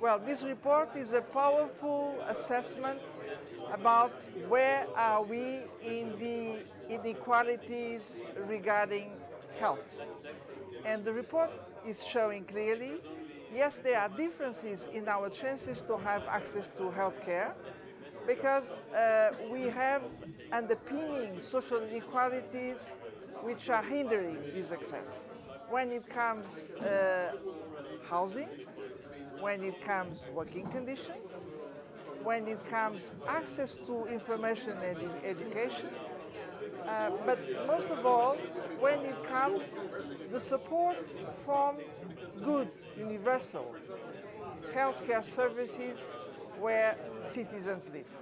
Well, this report is a powerful assessment about where are we in the inequalities regarding health. And the report is showing clearly, yes, there are differences in our chances to have access to health care because uh, we have underpinning social inequalities which are hindering this access. When it comes uh, housing, when it comes working conditions, when it comes access to information and education, uh, but most of all, when it comes the support from good, universal healthcare services where citizens live.